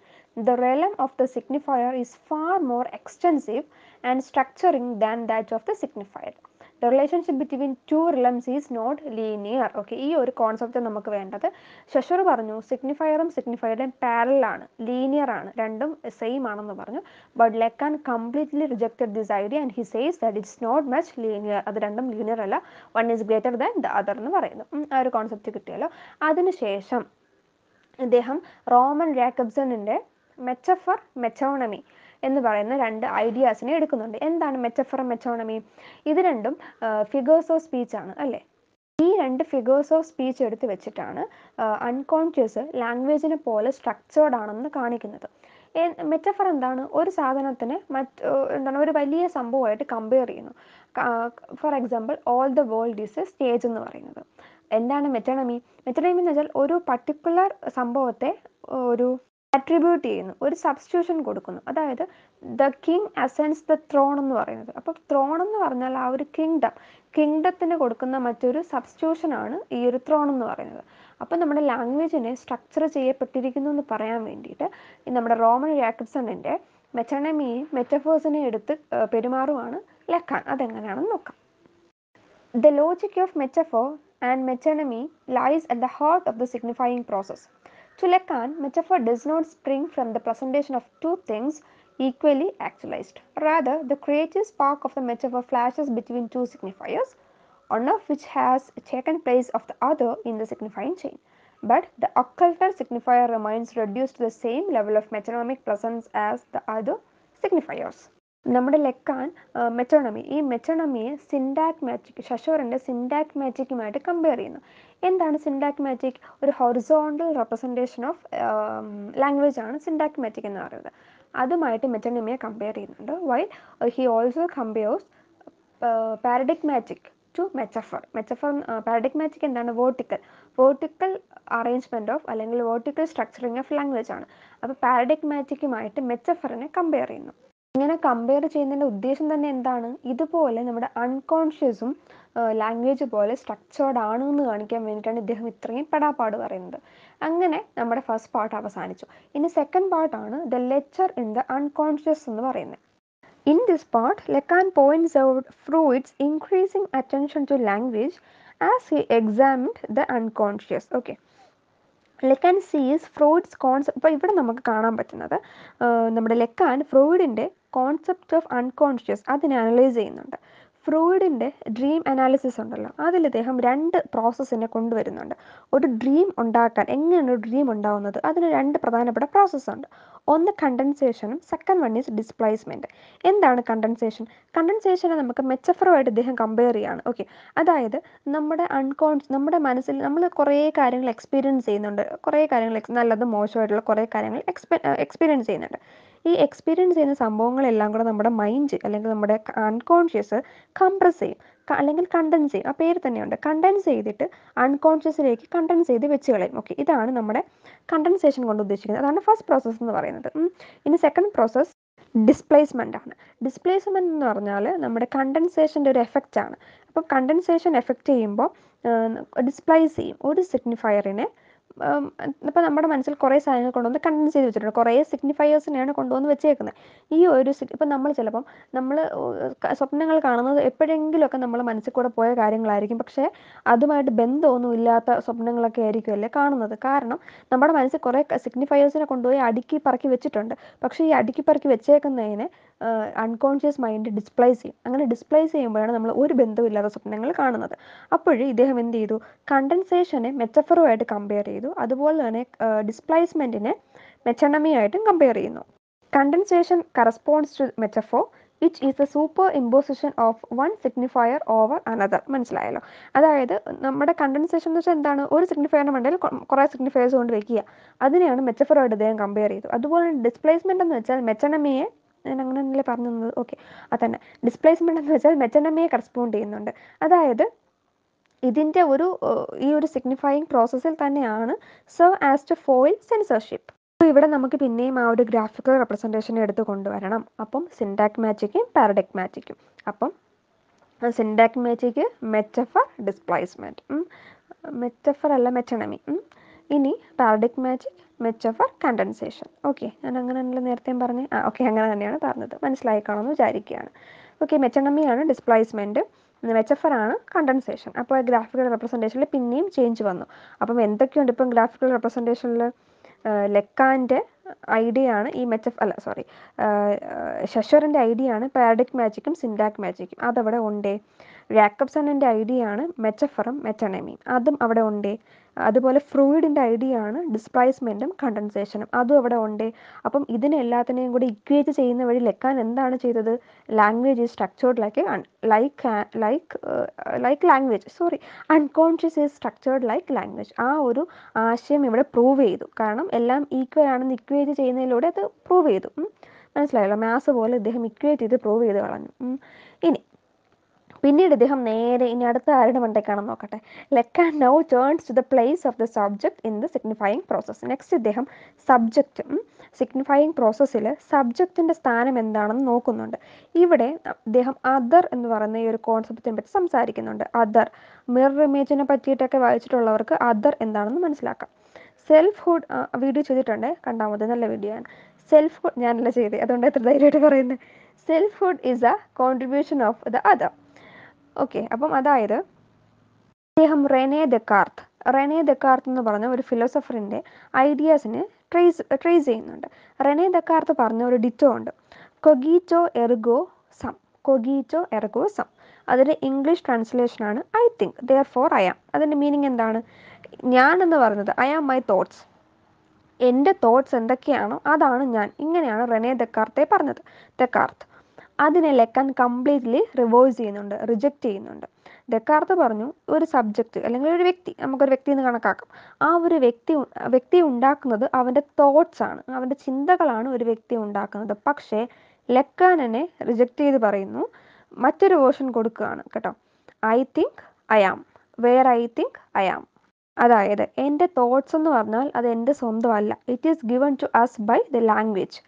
the realm of the signifier is far more extensive and structuring than that of the signifier relationship between two realms is not linear okay ഈ ഒരു കോൺസെപ്റ്റ് നമുക്ക് വേണ്ടത് ശശ്വർ പറഞ്ഞു സിഗ്നിഫയറും സിഗ്നിഫയറുടെയും പാരലാണ് ലീനിയർ ആണ് രണ്ടും സെയിം ആണെന്ന് പറഞ്ഞു. But Lacan completely rejected this idea and he says that it's not much linear അത് രണ്ടും ലീനിയർ അല്ല. One is greater than the other എന്ന് പറയുന്നു. ആ ഒരു കോൺസെപ്റ്റ് കിട്ടിയല്ലോ. അതിനുശേഷം ഇദ്ദേഹം റോമൻ ജാക്കബ്സണിന്റെ മെച്ചഫർ മെച്ചോണമി എന്ന് പറയുന്ന രണ്ട് ഐഡിയാസിനെ എടുക്കുന്നുണ്ട്. എന്താണ് മെറ്റഫർ മെച്ചോണമി ഇത് രണ്ടും ഫിഗേഴ്സ് ഓഫ് സ്പീച്ച് ആണ് അല്ലേ? ഈ രണ്ട് ഫിഗേഴ്സ് ഓഫ് സ്പീച്ച് എടുത്ത് വെച്ചിട്ടാണ് അൺകോൺഷ്യസ് ലാംഗ്വേജിനെ പോലെ സ്ട്രക്ചേർഡ് ആണെന്ന് കാണിക്കുന്നത്. മെറ്റഫർ എന്താണ്? ഒരു സാധനത്തിനെ മറ്റ് എന്താണ് ഒരു വലിയ സംഭവമായിട്ട് കമ്പയർ ചെയ്യുന്നു. For example all the world is a stage എന്ന് പറയുന്നത്. എന്താണ് മെറ്റണമി മെറ്റണമി എന്ന് വെച്ചാൽ ഒരു പർട്ടിക്കുലർ സംഭവത്തെ ഒരു അട്രിബ്യൂട്ട് ചെയ്യുന്നു ഒരു സബ്സ്റ്റിറ്റ്യൂഷൻ കൊടുക്കുന്നു. അതായത് the king ascends the throne എന്ന് പറയുന്നത്. അപ്പോൾ ത്രോൺ എന്ന് പറഞ്ഞാൽ ആ ഒരു കിങ്ഡം കിങ്ഡത്തിന് കൊടുക്കുന്ന മറ്റൊരു സബ്സ്റ്റിറ്റ്യൂഷൻ ആണ് ഈ ഒരു ത്രോൺ എന്ന് പറയുന്നത്. അപ്പോൾ നമ്മുടെ ലാംഗ്വേജിനെ സ്ട്രക്ചർ ചെയ്യപ്പെട്ടിരിക്കുന്നു എന്ന് പറയാൻ വേണ്ടിയിട്ട് നമ്മുടെ റോമൻ ജാക്കബ്സണിന്റെ മെറ്റണമിയും മെറ്റഫേഴ്സിനെ എടുത്ത് പെരുമാറുവാണ് ലക്കാൻ അതെങ്ങനെയാണെന്ന് നോക്കാം. The logic of metaphor and metonymy lies at the heart of the signifying process. To Lacan, metaphor does not spring from the presentation of two things equally actualized. Rather, the creative spark of the metaphor flashes between two signifiers, one of which has taken place of the other in the signifying chain. But the occulted signifier remains reduced to the same level of metonymic presence as the other signifiers. നമ്മുടെ ലെക്കാൻ മെറ്റോണമി. ഈ മെറ്റോണമിയെ സിൻഡാക് മാജിക് ശശോറിന്റെ സിൻഡാക് മാജിക്കുമായിട്ട് കമ്പയർ ചെയ്യുന്നു. എന്താണ് സിൻഡാക് മാജിക്? ഒരു ഹൊറിസോണ്ടൽ റെപ്രസെന്റേഷൻ ഓഫ് ലാംഗ്വേജ് ആണ് സിൻഡാക് മാജിക് എന്ന് പറയുന്നത്. അതുമായിട്ട് മെറ്റോണമിയെ കമ്പയർ ചെയ്യുന്നുണ്ട്. While he also compares paradigmatic to metaphor. Metaphor magic എന്താണ്? വേർട്ടിക്കൽ. വേർട്ടിക്കൽ അറേഞ്ച്മെന്റ് ഓഫ് അല്ലെങ്കിൽ വേർട്ടിക്കൽ സ്ട്രക്ചറിങ് ഓഫ് ലാംഗ്വേജ് ആണ്. അപ്പോൾ പാരഡിഗ്മാറ്റിക്കുമായിട്ട് മെറ്റഫറിനെ കമ്പയർ ചെയ്യുന്നു. ഇങ്ങനെ കമ്പയർ ചെയ്യുന്നതിന്റെ ഉദ്ദേശം തന്നെ എന്താണ്? ഇതുപോലെ നമ്മുടെ അൺകോൺഷ്യസും ലാംഗ്വേജ് പോലെ സ്ട്രക്ചേർഡ് ആണ് എന്ന് കാണിക്കാൻ വേണ്ടിയിട്ടാണ് ഇദ്ദേഹം ഇത്രയും പെടാപ്പാട് പറയുന്നത്. അങ്ങനെ നമ്മുടെ ഫസ്റ്റ് പാർട്ട് അവസാനിച്ചു. ഇനി സെക്കൻഡ് പാർട്ടാണ് the lecture in the unconscious എന്ന് പറയുന്നത്. In this part Lacan points out out it's increasing attention to language as he examined the unconscious okay Lacan sees Freud's concept ഇപ്പോൾ ഇവിടെ നമുക്ക് കാണാൻ പറ്റുന്നത് നമ്മുടെ ലെക്കാൻ ഫ്രോയിഡിന്റെ കോൺസെപ്റ്റ് ഓഫ് അൺകോൺഷ്യസ് അതിനെ അനലൈസ് ചെയ്യുന്നുണ്ട്. ഫ്രോയിഡിന്റെ ഡ്രീം അനാലിസിസ് ഉണ്ടല്ലോ അതിൽ അദ്ദേഹം രണ്ട് പ്രോസസ്സിനെ കൊണ്ടുവരുന്നുണ്ട്. ഒരു ഡ്രീം ഉണ്ടാക്കാൻ എങ്ങനെയാണ് ഒരു ഡ്രീം ഉണ്ടാവുന്നത്? അതിന് രണ്ട് പ്രധാനപ്പെട്ട പ്രോസസ്സുണ്ട് ഒന്ന് കണ്ടൻസേഷനും സെക്കൻഡ് വൺ ഈസ് ഡിസ്പ്ലേസ്മെന്റ് എന്താണ് കണ്ടൻസേഷൻ കണ്ടൻസേഷനെ നമുക്ക് മെച്ചഫറുമായിട്ട് ഇദ്ദേഹം കമ്പയർ ചെയ്യാണ്. ഓക്കെ അതായത് നമ്മുടെ അൺകോൺസ് നമ്മുടെ മനസ്സിൽ നമ്മൾ കുറേ കാര്യങ്ങൾ എക്സ്പീരിയൻസ് ചെയ്യുന്നുണ്ട്. കുറേ കാര്യങ്ങൾ നല്ലതും മോശമായിട്ടുള്ള കുറേ കാര്യങ്ങൾ എക്സ്പെ എക്സ്പീരിയൻസ് ചെയ്യുന്നുണ്ട്. ഈ എക്സ്പീരിയൻസ് ചെയ്യുന്ന സംഭവങ്ങളെല്ലാം കൂടെ നമ്മുടെ മൈൻഡ് അല്ലെങ്കിൽ നമ്മുടെ അൺകോൺഷ്യസ് കംപ്രസ് ചെയ്യും. അല്ലെങ്കിൽ കണ്ടൻസ് ചെയ്യും. ആ പേര് തന്നെയുണ്ട്. കണ്ടൻസ് ചെയ്തിട്ട് അൺകോൺഷ്യസിലേക്ക് കണ്ടൻസ് ചെയ്ത് വെച്ച് കളയും. ഓക്കെ ഇതാണ് നമ്മുടെ കണ്ടൻസേഷൻ കൊണ്ട് ഉദ്ദേശിക്കുന്നത്. അതാണ് ഫസ്റ്റ് പ്രോസസ്സ് എന്ന് പറയുന്നത്. ഇനി സെക്കൻഡ് പ്രോസസ്സ് ഡിസ്പ്ലേസ്മെന്റ് ആണ്. ഡിസ്പ്ലേസ്മെന്റ് എന്ന് പറഞ്ഞാൽ നമ്മുടെ കണ്ടൻസേഷന്റെ ഒരു എഫക്റ്റ് ആണ്. അപ്പോൾ കണ്ടൻസേഷൻ എഫക്റ്റ് ചെയ്യുമ്പോൾ ഡിസ്പ്ലേസ് ചെയ്യും. ഒരു സിഗ്നിഫയറിനെ ഇപ്പോൾ നമ്മുടെ മനസ്സിൽ കുറേ സാധനങ്ങൾ കൊണ്ടുവന്ന് കണ്ടൻസ് ചെയ്ത് വെച്ചിട്ടുണ്ട്. കുറേ സിഗ്നിഫയേഴ്സിനെയാണ് കൊണ്ടുവന്ന് വെച്ചേക്കുന്നത്. ഈ ഒരു ഇപ്പം നമ്മൾ ചിലപ്പം നമ്മൾ സ്വപ്നങ്ങൾ കാണുന്നത് എപ്പോഴെങ്കിലുമൊക്കെ നമ്മൾ മനസ്സിൽ കൂടെ പോയ കാര്യങ്ങളായിരിക്കും. പക്ഷേ അതുമായിട്ട് ബന്ധമൊന്നും ഇല്ലാത്ത സ്വപ്നങ്ങളൊക്കെ ആയിരിക്കുമല്ലേ കാണുന്നത്. കാരണം നമ്മുടെ മനസ്സിൽ കുറേ സിഗ്നിഫയേഴ്സിനെ കൊണ്ടുപോയി അടുക്കി പറക്കി വെച്ചിട്ടുണ്ട്. പക്ഷേ ഈ അടുക്കി പറക്കി വെച്ചേക്കുന്നതിനെ അൺകോൺഷ്യസ് മൈൻഡ് ഡിസ്പ്ലേസ് ചെയ്യും. അങ്ങനെ ഡിസ്പ്ലേസ് ചെയ്യുമ്പോഴാണ് നമ്മൾ ഒരു ബന്ധമില്ലാത്ത സ്വപ്നങ്ങൾ കാണുന്നത്. അപ്പോഴേ ഇദ്ദേഹം എന്ത് ചെയ്തു? കണ്ടൻസേഷനെ മെറ്റഫറുമായിട്ട് കമ്പയർ ചെയ്തു. അതുപോലെ തന്നെ ഡിസ്പ്ലേസ്മെന്റിനെ മെച്ചണമിയായിട്ടും കമ്പയർ ചെയ്യുന്നു. Condensation corresponds to metaphor which is a super imposition of one signifier over another മനസ്സിലായല്ലോ? അതായത് നമ്മുടെ കണ്ടൻസേഷൻ എന്ന് വെച്ചാൽ എന്താണ്? ഒരു സിഗ്നിഫയറിന് മണ്ടയിൽ കുറേ സിഗ്നിഫയേഴ്സ് കൊണ്ട് വെക്കുക അതിനെയാണ് മെച്ചഫറുമായിട്ട് അദ്ദേഹം കമ്പയർ ചെയ്തു. അതുപോലെ ഡിസ്പ്ലേസ്മെന്റ് എന്ന് വെച്ചാൽ മെച്ചണമിയെ ഞാൻ അങ്ങനെ തന്നെയല്ലേ പറഞ്ഞു തന്നത് ഓക്കെ അതന്നെ. ഡിസ്പ്ലേസ്മെന്റ് എന്ന് വെച്ചാൽ മെറ്റനമിയെ കറസ്പോണ്ട് ചെയ്യുന്നുണ്ട്. അതായത് ഇതിന്റെ ഒരു ഈ ഒരു സിഗ്നിഫയിങ് പ്രോസസ്സിൽ തന്നെയാണ് so as to foil censorship അപ്പോൾ ഇവിടെ നമുക്ക് പിന്നെയും ആ ഒരു ഗ്രാഫിക്കൽ റെപ്രസെന്റേഷൻ എടുത്ത് കൊണ്ടുവരണം. അപ്പം സിൻഡാക് മാജിക്കും പാരഡക് മാജിക്കും അപ്പം സിൻഡാക് മാജിക്ക് മെറ്റഫർ ഡിസ്പ്ലേസ്മെന്റ് മെറ്റഫർ അല്ല മെറ്റണമി ഇനി പാരഡിഗ്മാറ്റിക് ഫോർ കണ്ടൻസേഷൻ ഓക്കെ ഞാൻ അങ്ങനെയാണല്ലോ നേരത്തെ പറഞ്ഞ്. ആ ഓക്കെ അങ്ങനെ തന്നെയാണ് പറഞ്ഞത്. മനസ്സിലായി കാണുമെന്ന് വിചാരിക്കുകയാണ്. ഓക്കെ മെച്ചങ്ങമ്മിയാണ് ഡിസ്പ്ലേസ്മെന്റ് ആണ് കണ്ടൻസേഷൻ അപ്പോൾ ഗ്രാഫിക്കൽ റെപ്രസെന്റേഷനിൽ പിന്നെയും ചേഞ്ച് വന്നു. അപ്പം എന്തൊക്കെയുണ്ട് ഇപ്പം ഗ്രാഫിക്കൽ റെപ്രസെന്റേഷനിൽ ലെക്കാന്റെ ഐഡിയ ആണ് ഈ മെച്ചഫ് അല്ല സോറി ശശ്വറിന്റെ ഐഡിയ ആണ് പാരഡിക് മാജിക്കും സിൻഡാക് മാജിക്കും അതവിടെ ഉണ്ടേ? ജാക്കബ്സണിന്റെ ആണ് മെറ്റഫറും മെറ്റണമിയും അതും അവിടെ ഉണ്ട്. അതുപോലെ ഫ്രൂയിഡിന്റെ ആണ് ഡിസ്പ്ലേസ്മെന്റും കണ്ടൻസേഷനും അതും അവിടെ ഉണ്ട്. അപ്പം ഇതിനെ എല്ലാത്തിനെയും കൂടി ഇക്വേറ്റ് ചെയ്യുന്ന വഴി ലെക്കാൻ എന്താണ് ചെയ്തത്? Language is structured like like like like language sorry unconscious is structured like language ആ ഒരു ആശയം ഇവിടെ പ്രൂവ് ചെയ്തു. കാരണം എല്ലാം ഈക്വൽ ആണെന്ന് ഇക്വേറ്റ് ചെയ്യുന്നതിലൂടെ അത് പ്രൂവ് ചെയ്തു. മനസ്സിലായല്ലോ? മാസ് പോലെ ഇദ്ദേഹം ഇക്വേറ്റ് ചെയ്ത് പ്രൂവ് ചെയ്ത് കളഞ്ഞു. ഇനി പിന്നീട് ഇദ്ദേഹം നേരെ ഇനി അടുത്ത ആരുടെ മണ്ടേക്കാണെന്ന് നോക്കട്ടെ. Lacan now turns to the place of the subject in the signifying process next ഇദ്ദേഹം സബ്ജക്റ്റ് സിഗ്നിഫയിങ് പ്രോസസ്സിൽ സബ്ജക്റ്റിന്റെ സ്ഥാനം എന്താണെന്ന് നോക്കുന്നുണ്ട്. ഇവിടെ അദ്ദേഹം അതർ എന്ന് പറയുന്ന ഈ ഒരു കോൺസെപ്റ്റിനെ പറ്റി സംസാരിക്കുന്നുണ്ട്. അതർ മിറർ ഇമേജിനെ പറ്റിയിട്ടൊക്കെ വായിച്ചിട്ടുള്ളവർക്ക് അതർ എന്താണെന്ന് മനസ്സിലാക്കാം. സെൽഫ് ഹുഡ് വീഡിയോ ചെയ്തിട്ടുണ്ട്. കണ്ടാൽ മതി നല്ല വീഡിയോ ആണ്. സെൽഫ് ഹുഡ് ഞാനല്ല ചെയ്തേ. അതുകൊണ്ട് എത്ര ധൈര്യമായിട്ട് പറയുന്നത് selfhood is a contribution of the other okay അപ്പം അതായത് അദ്ദേഹം റെനെ ദക്കാർത്ത് റെനെ ദക്കാർത്ത് എന്ന് പറഞ്ഞ ഒരു ഫിലോസഫറിന്റെ ഐഡിയാസിനെ ട്രേസ് ട്രേസ് ചെയ്യുന്നുണ്ട്. റെനെ ദക്കാർത്ത് പറഞ്ഞ ഒരു ഡിറ്റോ ഉണ്ട്. കൊഗീറ്റോ എർഗോ സം കൊഗീറ്റോ എർഗോ സം അതിന്റെ English ട്രാൻസ്ലേഷനാണ് I think therefore I am അതിന്റെ മീനിങ് എന്താണ്? ഞാൻ എന്ന് പറയുന്നത് ഐ ആം മൈ തോട്ട്സ് എന്റെ തോട്ട്സ് എന്തൊക്കെയാണോ അതാണ് ഞാൻ. ഇങ്ങനെയാണ് റെനെ ദക്കാർത്തെ പറഞ്ഞത്. ദെക്കാർത്ത് അതിനെ ലെക്കാൻ കംപ്ലീറ്റ്ലി റിവേഴ്സ് ചെയ്യുന്നുണ്ട് റിജക്റ്റ് ചെയ്യുന്നുണ്ട്. ഡെക്കാർത്ത് പറഞ്ഞു ഒരു സബ്ജക്റ്റ് അല്ലെങ്കിൽ ഒരു വ്യക്തി നമുക്കൊരു വ്യക്തി എന്ന് കണക്കാക്കാം. ആ ഒരു വ്യക്തി വ്യക്തി ഉണ്ടാക്കുന്നത് അവന്റെ തോട്ട്സ് ആണ് അവന്റെ ചിന്തകളാണ് ഒരു വ്യക്തി ഉണ്ടാക്കുന്നത്. പക്ഷേ ലെക്കാനെ റിജക്റ്റ് ചെയ്ത് പറയുന്നു മറ്റൊരു വേർഷൻ കൊടുക്കുകയാണ് കേട്ടോ. I think I am where I think I am അതായത് എന്റെ തോട്ട്സ് എന്ന് പറഞ്ഞാൽ അത് എന്റെ സ്വന്തമല്ല. It is given to us by the language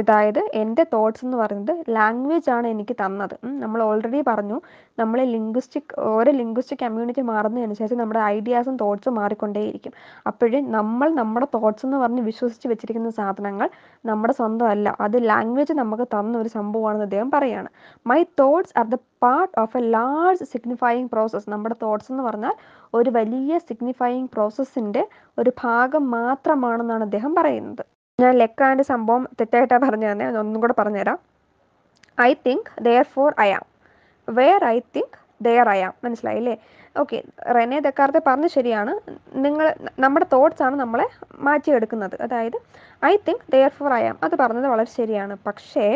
അതായത് എന്റെ തോട്ട്സ് എന്ന് പറയുന്നത് ലാംഗ്വേജ് ആണ് എനിക്ക് തന്നത്. നമ്മൾ ഓൾറെഡി പറഞ്ഞു നമ്മൾ ലിംഗ്വിസ്റ്റിക് ഓരോ ലിംഗ്വിസ്റ്റിക് കമ്മ്യൂണിറ്റി മാറുന്നതനുസരിച്ച് നമ്മുടെ ഐഡിയാസും തോട്ട്സും മാറിക്കൊണ്ടേയിരിക്കും. അപ്പോഴേ നമ്മൾ നമ്മുടെ തോട്ട്സ് എന്ന് പറഞ്ഞ് വിശ്വസിച്ച് വെച്ചിരിക്കുന്ന സാധനങ്ങൾ നമ്മുടെ സ്വന്തമല്ല. അത് ലാംഗ്വേജ് നമുക്ക് തന്ന ഒരു സംഭവമാണെന്ന് അദ്ദേഹം പറയാണ്. My thoughts are the part of a large signifying process നമ്മുടെ തോട്ട്സ് എന്ന് പറഞ്ഞാൽ ഒരു വലിയ സിഗ്നിഫയിങ് പ്രോസസ്സിന്റെ ഒരു ഭാഗം മാത്രമാണെന്നാണ് അദ്ദേഹം പറയുന്നത്. ഞാൻ ലെക്കാന്റെ സംഭവം തെറ്റായിട്ടാണ് പറഞ്ഞു തന്നെ ഒന്നും കൂടെ പറഞ്ഞുതരാം. I think therefore I am where I think there I am മനസ്സിലായില്ലേ? ഓക്കെ റെനെ ദക്കാർത്തെ പറഞ്ഞ് ശരിയാണ്. നിങ്ങൾ നമ്മുടെ തോട്ട്സ് ആണ് നമ്മളെ മാറ്റിയെടുക്കുന്നത്. അതായത് I think therefore I am അത് പറഞ്ഞത് വളരെ ശരിയാണ്. പക്ഷേ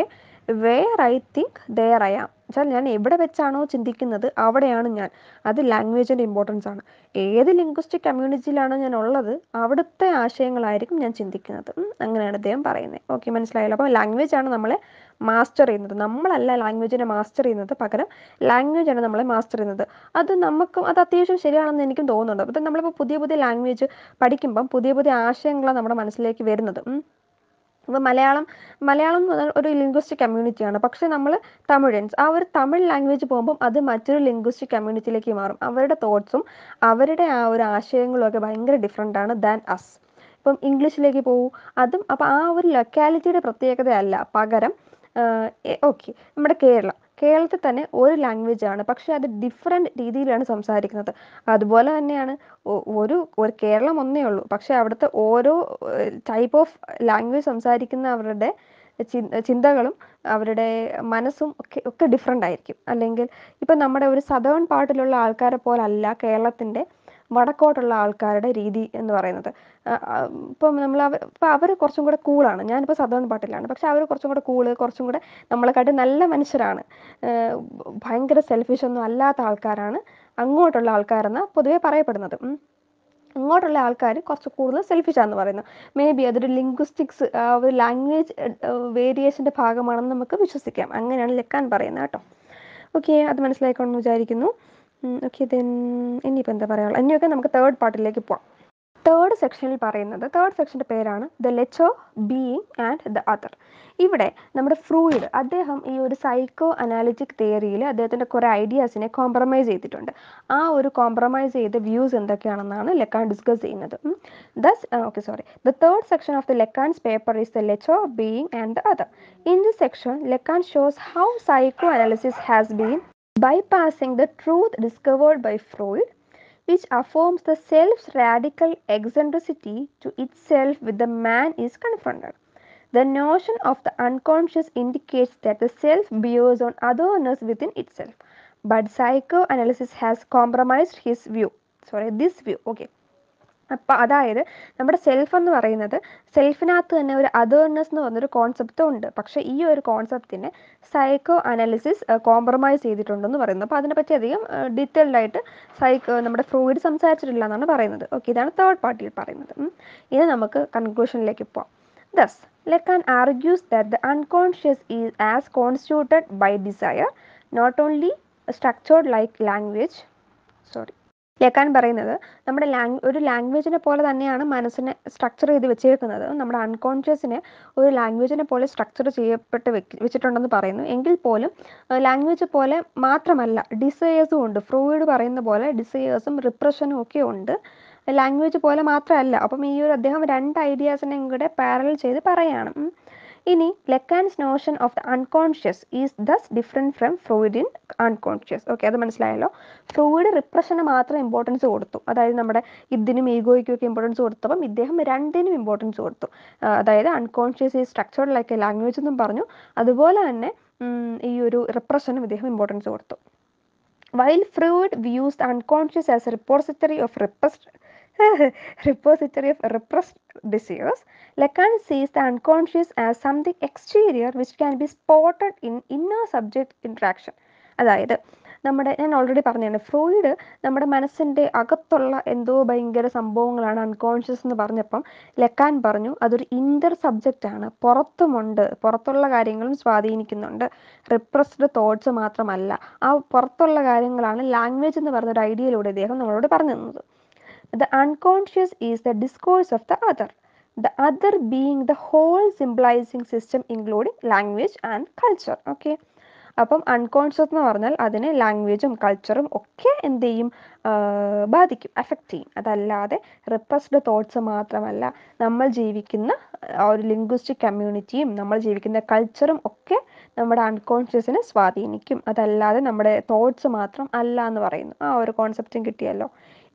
where I think there I am വെച്ചാൽ ഞാൻ എവിടെ വെച്ചാണോ ചിന്തിക്കുന്നത് അവിടെയാണ് ഞാൻ. അത് ലാംഗ്വേജിന്റെ ഇമ്പോർട്ടൻസ് ആണ്. ഏത് ലിംഗ്വിസ്റ്റിക് കമ്മ്യൂണിറ്റിയിലാണോ ഞാൻ ഉള്ളത് അവിടുത്തെ ആശയങ്ങളായിരിക്കും ഞാൻ ചിന്തിക്കുന്നത്. അങ്ങനെയാണ് അദ്ദേഹം പറയുന്നത് ഓക്കെ മനസ്സിലായല്ലോ? അപ്പോൾ ലാംഗ്വേജാണ് നമ്മളെ മാസ്റ്റർ ചെയ്യുന്നത്. നമ്മളല്ല ലാംഗ്വേജിനെ മാസ്റ്റർ ചെയ്യുന്നത്. പകരം ലാംഗ്വേജാണ് നമ്മളെ മാസ്റ്റർ ചെയ്യുന്നത്. അത് നമുക്കും അത് അത്യാവശ്യം ശരിയാണെന്ന് എനിക്കും തോന്നുന്നുണ്ട്. അപ്പം നമ്മളിപ്പോൾ പുതിയ പുതിയ ലാംഗ്വേജ് പഠിക്കുമ്പം പുതിയ പുതിയ ആശയങ്ങളാണ് നമ്മുടെ മനസ്സിലേക്ക് വരുന്നത്. ഉം. ഇപ്പോൾ മലയാളം മലയാളം പറഞ്ഞാൽ ഒരു ലിംഗ്വിസ്റ്റിക് കമ്മ്യൂണിറ്റിയാണ് പക്ഷെ നമ്മൾ തമിഴൻസ് ആ ഒരു തമിഴ് ലാംഗ്വേജ് പോകുമ്പം അത് മറ്റൊരു ലിംഗ്വിസ്റ്റിക് കമ്മ്യൂണിറ്റിയിലേക്ക് മാറും. അവരുടെ തോട്ട്സും അവരുടെ ആ ഒരു ആശയങ്ങളും ഒക്കെ ഭയങ്കര ഡിഫറെന്റ് ആണ് ദാൻ അസ് ഇപ്പം ഇംഗ്ലീഷിലേക്ക് പോകൂ അതും അപ്പോൾ ആ ഒരു ലൊക്കാലിറ്റിയുടെ പ്രത്യേകതയല്ല. പകരം ഓക്കെ നമ്മുടെ കേരളം. കേരളത്തിൽ തന്നെ ഒരു ലാംഗ്വേജ് ആണ്. പക്ഷേ അത് ഡിഫറെന്റ് രീതിയിലാണ് സംസാരിക്കുന്നത്. അതുപോലെ തന്നെയാണ് ഒരു ഒരു കേരളം ഒന്നേ ഉള്ളൂ. പക്ഷേ അവിടുത്തെ ഓരോ ടൈപ്പ് ഓഫ് ലാംഗ്വേജ് സംസാരിക്കുന്നവരുടെ ചിന്തകളും അവരുടെ മനസ്സും ഒക്കെ ഒക്കെ ഡിഫറെന്റ് ആയിരിക്കും. അല്ലെങ്കിൽ ഇപ്പം നമ്മുടെ ഒരു സദേൺ പാർട്ടിലുള്ള ആൾക്കാരെ പോലല്ല കേരളത്തിന്റെ വടക്കോട്ടുള്ള ആൾക്കാരുടെ രീതി എന്ന് പറയുന്നത്. ഇപ്പം നമ്മൾ അവർ ഇപ്പം അവർ കുറച്ചും കൂടെ കൂളാണ് ഞാനിപ്പോൾ സദാൻ പാട്ടിലാണ് പക്ഷെ അവർ കുറച്ചും കൂടെ കൂൾ കുറച്ചും കൂടെ നമ്മളെക്കാട്ടി നല്ല മനുഷ്യരാണ്. ഭയങ്കര സെൽഫിഷ് ഒന്നും അല്ലാത്ത ആൾക്കാരാണ്. അങ്ങോട്ടുള്ള ആൾക്കാരെന്ന് പൊതുവേ പറയപ്പെടുന്നത്. അങ്ങോട്ടുള്ള ആൾക്കാർ കുറച്ച് കൂടുതൽ സെൽഫിഷാന്ന് പറയുന്നു. മേ ബി അതൊരു ലിംഗ്വിസ്റ്റിക്സ് ആ ഒരു ലാംഗ്വേജ് വേരിയേഷന്റെ ഭാഗമാണെന്ന് നമുക്ക് വിശ്വസിക്കാം. അങ്ങനെയാണ് ലെക്കാൻ പറയുന്നത് കേട്ടോ. ഓക്കെ അത് മനസ്സിലായിക്കോണെന്ന് വിചാരിക്കുന്നു. ഓക്കെ ദെൻ ഇനിയിപ്പോൾ എന്താ പറയുക ഇനിയൊക്കെ നമുക്ക് തേർഡ് പാർട്ടിലേക്ക് പോവാം. തേർഡ് സെക്ഷനിൽ പറയുന്നത് തേർഡ് സെക്ഷന്റെ പേരാണ് ദ ലെച്ചോ ബീയിങ് ആൻഡ് ദ അതർ ഇവിടെ നമ്മുടെ ഫ്രൂയിഡ് അദ്ദേഹം ഈ ഒരു സൈക്കോ അനാലിറ്റിക് തിയറിയിൽ അദ്ദേഹത്തിന്റെ കുറേ ഐഡിയാസിനെ കോംപ്രമൈസ് ചെയ്തിട്ടുണ്ട്. ആ ഒരു കോംപ്രമൈസ് ചെയ്ത വ്യൂസ് എന്തൊക്കെയാണെന്നാണ് ലെക്കാൻ ഡിസ്കസ് ചെയ്യുന്നത്. Thus okay sorry the third section of the Lacan's paper is the ലെച്ചോ being and the other in this section Lacan shows how psycho analysis has been bypassing the truth discovered by Freud, which affirms the self's radical eccentricity to itself with the man is confronted. The notion of the unconscious indicates that the self bears on otherness within itself, but psychoanalysis has compromised his view. Sorry, this view. Okay. അപ്പം അതായത് നമ്മുടെ സെൽഫ് എന്ന് പറയുന്നത് സെൽഫിനകത്ത് തന്നെ ഒരു അതേർനെസ് എന്ന് പറഞ്ഞൊരു കോൺസെപ്റ്റും ഉണ്ട്. പക്ഷേ ഈ ഒരു കോൺസെപ്റ്റിനെ സൈക്കോ അനാലിസിസ് കോംപ്രമൈസ് ചെയ്തിട്ടുണ്ടെന്ന് പറയുന്നു. അപ്പോൾ അതിനെപ്പറ്റി അധികം ഡീറ്റെയിൽഡ് ആയിട്ട് സൈക്കോ നമ്മുടെ ഫ്രൂയിഡ് സംസാരിച്ചിട്ടില്ല എന്നാണ് പറയുന്നത്. ഓക്കെ ഇതാണ് തേർഡ് പാർട്ടിയിൽ പറയുന്നത്. ഇനി നമുക്ക് കൺക്ലൂഷനിലേക്ക് പോവാം. Thus Lacan argues that the unconscious is as constituted by desire not only structured like language sorry Lacan പറയുന്നത് നമ്മുടെ ലാംഗ് ഒരു ലാംഗ്വേജിനെ പോലെ തന്നെയാണ് മനസ്സിനെ സ്ട്രക്ചർ ചെയ്ത് വെച്ചേക്കുന്നത്. നമ്മുടെ അൺകോൺഷ്യസിനെ ഒരു ലാംഗ്വേജിനെ പോലെ സ്ട്രക്ചർ ചെയ്യപ്പെട്ട് വെച്ചിട്ടുണ്ടെന്ന് പറയുന്നു. എങ്കിൽ പോലും ലാംഗ്വേജ് പോലെ മാത്രമല്ല ഡിസയേഴ്സും ഉണ്ട്. ഫ്രൂയിഡ് പറയുന്ന പോലെ ഡിസയേഴ്സും റിപ്രഷനും ഒക്കെ ഉണ്ട്. ലാംഗ്വേജ് പോലെ മാത്രമല്ല. അപ്പം ഈ ഒരു അദ്ദേഹം രണ്ട് ഐഡിയാസിനെയും കൂടെ പാരലൽ ചെയ്ത് പറയാണ്. ഇനി Lacan's notion of the unconscious is thus different from ഫ്രൂയിഡിൻ unconscious okay അത് മനസ്സിലായല്ലോ? ഫ്രോയിഡ് റിപ്രഷന് മാത്രം ഇമ്പോർട്ടൻസ് കൊടുത്തു. അതായത് നമ്മുടെ ഇതിനും ഈഗോയ്ക്കും ഒക്കെ ഇമ്പോർട്ടൻസ് കൊടുത്തപ്പം ഇദ്ദേഹം രണ്ടിനും ഇമ്പോർട്ടൻസ് കൊടുത്തു. അതായത് അൺകോൺഷ്യസ് ഈ സ്ട്രക്ചേർഡ് ലൈക്ക് ലാംഗ്വേജ് എന്നും പറഞ്ഞു. അതുപോലെ തന്നെ ഈ ഒരു റിപ്രഷനും ഇദ്ദേഹം ഇമ്പോർട്ടൻസ് കൊടുത്തു. While Freud views unconscious as a repository of repressed *laughs* repository of repressed desires, Lacan sees the unconscious as something exterior which can be spotted in inner subject interaction. അതായത് നമ്മുടെ ഞാൻ ഓൾറെഡി പറഞ്ഞതാണ് ഫ്രോയിഡ് നമ്മുടെ മനസ്സിന്റെ അകത്തുള്ള എന്തോ ഭയങ്കര സംഭവങ്ങളാണ് അൺകോൺഷ്യസ് എന്ന് പറഞ്ഞപ്പം ലെക്കാൻ പറഞ്ഞു അതൊരു ഇന്റർ സബ്ജക്റ്റ് ആണ്. പുറത്തുമുണ്ട്. പുറത്തുള്ള കാര്യങ്ങളും സ്വാധീനിക്കുന്നുണ്ട്. റിപ്രസ്ഡ് തോട്ട്സ് മാത്രമല്ല. ആ പുറത്തുള്ള കാര്യങ്ങളാണ് ലാംഗ്വേജ് എന്ന് പറഞ്ഞ ഒരു ഐഡിയയിലൂടെ ഇദ്ദേഹം നമ്മളോട് പറഞ്ഞു തന്നത് The unconscious is the discourse of the other, the other being the whole symbolizing system including language and culture. Okay. അപ്പം അൺകോൺഷ്യസ് എന്ന് പറഞ്ഞാൽ അതിനെ ലാംഗ്വേജും കൾച്ചറും ഒക്കെ എന്ത് ചെയ്യും? ബാധിക്കും അഫക്റ്റ് ചെയ്യും. അതല്ലാതെ റിപ്രസ്ഡ് തോട്ട്സ് മാത്രമല്ല നമ്മൾ ജീവിക്കുന്ന ഒരു ലിംഗ്വിസ്റ്റിക് കമ്മ്യൂണിറ്റിയും നമ്മൾ ജീവിക്കുന്ന കൾച്ചറും ഒക്കെ നമ്മുടെ അൺകോൺഷ്യസിനെ സ്വാധീനിക്കും. അതല്ലാതെ നമ്മുടെ തോട്ട്സ് മാത്രം അല്ല എന്ന് പറയുന്നു. ആ ഒരു കോൺസെപ്റ്റും കിട്ടിയല്ലോ.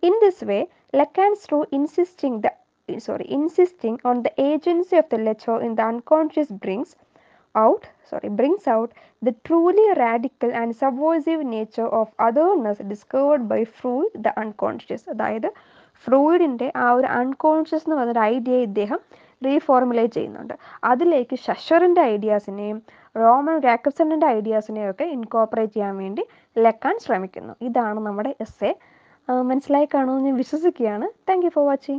In this way, Lacan through insisting the sorry insisting on the agency of the lecho in the unconscious brings out sorry brings out the truly radical and subversive nature of otherness discovered by Freud the unconscious അതായത് ഫ്രൂയിഡിന്റെ ആ ഒരു അൺകോൺഷ്യസ് എന്ന് പറഞ്ഞൊരു ഐഡിയ ഇദ്ദേഹം റീഫോർമുലേറ്റ് ചെയ്യുന്നുണ്ട് അതിലേക്ക് ഷഷറിന്റെ ഐഡിയാസിനെയും റോമൻ രാക്കബ്സണിന്റെ ഐഡിയാസിനെയും ഒക്കെ ഇൻകോപ്പറേറ്റ് ചെയ്യാൻ വേണ്ടി ലെക്കാൻ ശ്രമിക്കുന്നു ഇതാണ് നമ്മുടെ എസ് എ മനസ്സിലായി കാണുമെന്ന് ഞാൻ വിശ്വസിക്കുകയാണ്. Thank you for watching